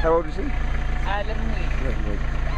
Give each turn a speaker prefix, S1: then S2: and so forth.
S1: How old is he?
S2: Uh, 11 weeks.
S1: Eleven weeks.